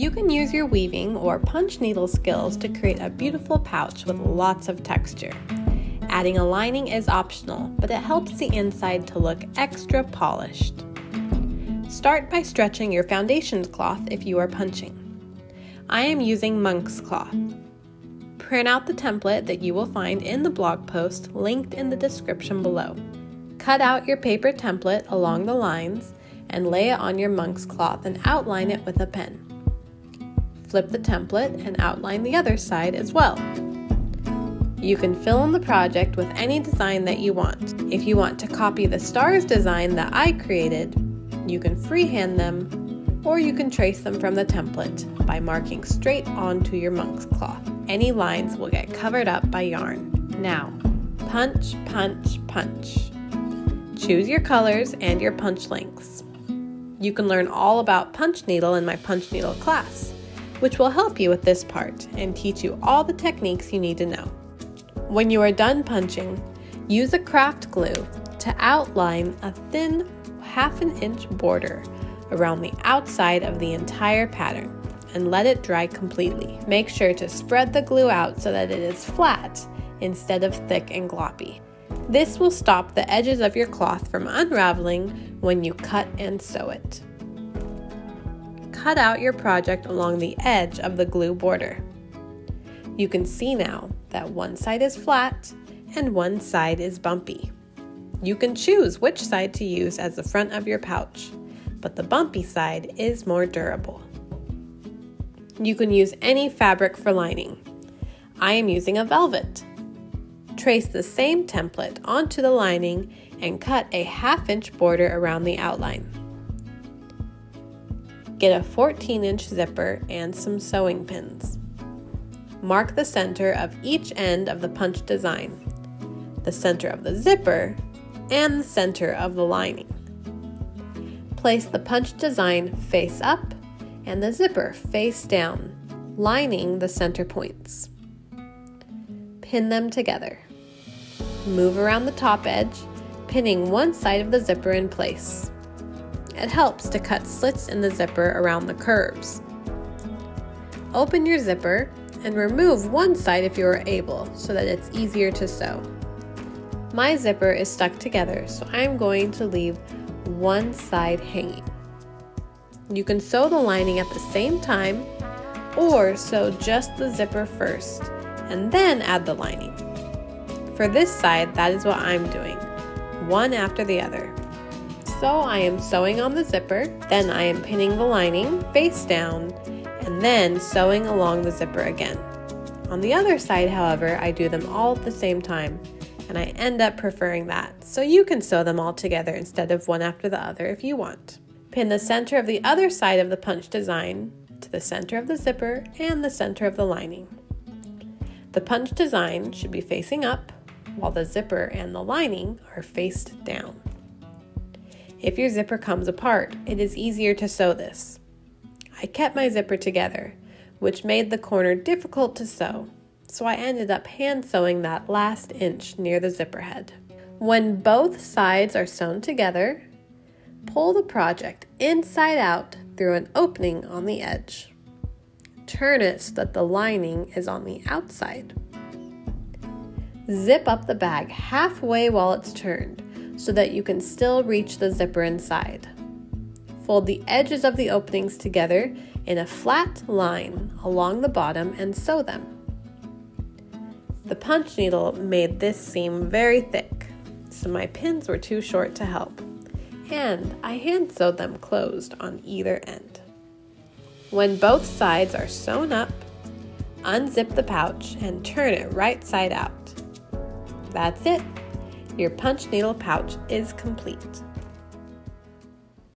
You can use your weaving or punch needle skills to create a beautiful pouch with lots of texture. Adding a lining is optional, but it helps the inside to look extra polished. Start by stretching your foundation cloth if you are punching. I am using monk's cloth. Print out the template that you will find in the blog post linked in the description below. Cut out your paper template along the lines and lay it on your monk's cloth and outline it with a pen. Flip the template and outline the other side as well. You can fill in the project with any design that you want. If you want to copy the stars design that I created, you can freehand them or you can trace them from the template by marking straight onto your monk's cloth. Any lines will get covered up by yarn. Now, punch, punch, punch. Choose your colors and your punch lengths. You can learn all about punch needle in my punch needle class, which will help you with this part and teach you all the techniques you need to know. When you are done punching, use a craft glue to outline a thin half an inch border around the outside of the entire pattern and let it dry completely. Make sure to spread the glue out so that it is flat instead of thick and gloppy. This will stop the edges of your cloth from unraveling when you cut and sew it. Cut out your project along the edge of the glue border. You can see now that one side is flat and one side is bumpy. You can choose which side to use as the front of your pouch, but the bumpy side is more durable. You can use any fabric for lining. I am using a velvet. Trace the same template onto the lining and cut a half inch border around the outline. Get a 14 inch zipper and some sewing pins. Mark the center of each end of the punch design, the center of the zipper, and the center of the lining. Place the punch design face up and the zipper face down, lining the center points. Pin them together. Move around the top edge, pinning one side of the zipper in place. It helps to cut slits in the zipper around the curves. Open your zipper and remove one side if you are able so that it's easier to sew. My zipper is stuck together, so I'm going to leave one side hanging. You can sew the lining at the same time or sew just the zipper first and then add the lining. For this side, that is what I'm doing, one after the other. So I am sewing on the zipper, then I am pinning the lining face down, and then sewing along the zipper again. On the other side, however, I do them all at the same time, and I end up preferring that, so you can sew them all together instead of one after the other if you want. Pin the center of the other side of the punch design to the center of the zipper and the center of the lining. The punch design should be facing up, while the zipper and the lining are faced down. If your zipper comes apart, it is easier to sew this. I kept my zipper together, which made the corner difficult to sew, so I ended up hand sewing that last inch near the zipper head. When both sides are sewn together, Pull the project inside out through an opening on the edge. Turn it so that the lining is on the outside. Zip up the bag halfway while it's turned so that you can still reach the zipper inside. Fold the edges of the openings together in a flat line along the bottom and sew them. The punch needle made this seam very thick, so my pins were too short to help and I hand sewed them closed on either end. When both sides are sewn up, unzip the pouch and turn it right side out. That's it. Your punch needle pouch is complete.